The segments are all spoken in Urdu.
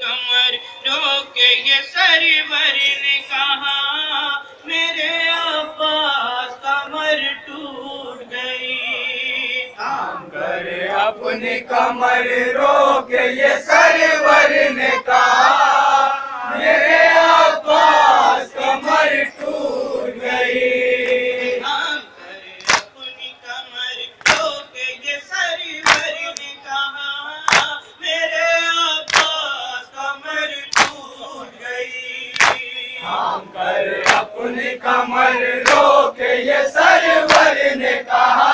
کمر روکے یہ سرور نے کہا، میرے آباس کمر ٹوٹ گئی۔ کام کرے اپنی کمر روکے، یہ سرور نے کہا، میرے عباس کر لو کہ یہ سرور نے کہا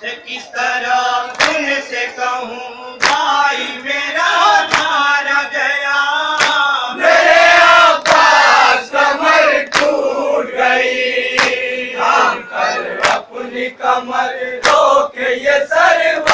کس طرح تم سے کہوں، بھائی میرا مارا گیا۔ میرے عباس کمر ٹوٹ گئی۔ ہم کر اپنی کمر روک یہ سر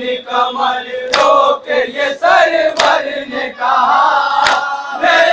اپنی کمر روک یہ سرور نے کہا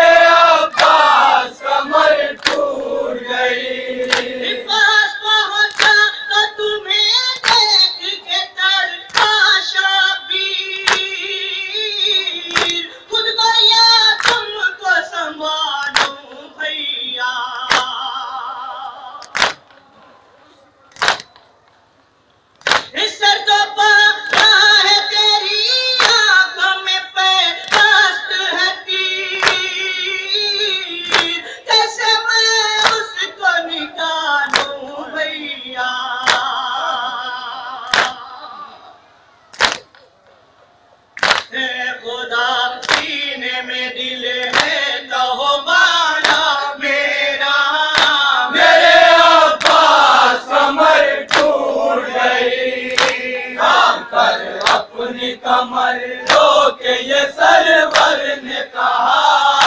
کمر لو کے یہ سرور نے کہا۔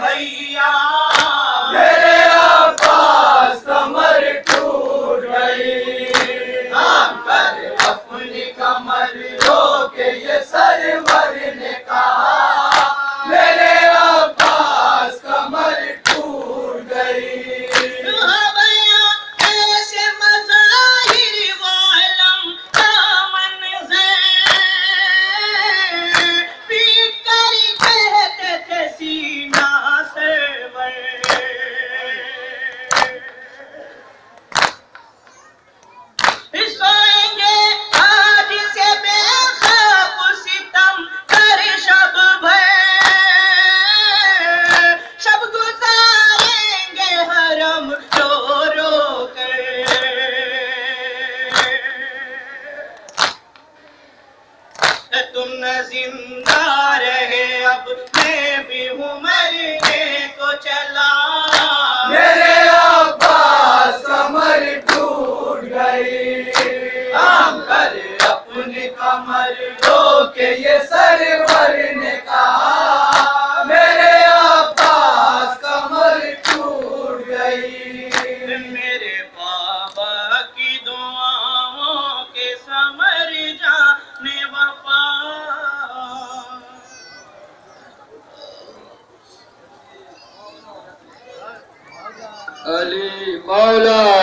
بھائی تھام کر اپنی کمر رو کے یہ سر نے کہا میرے آپاس کمر ٹوٹ گئی۔ میرے بابا کی دعاؤں کے سمر جانے وفا۔ علی مولا۔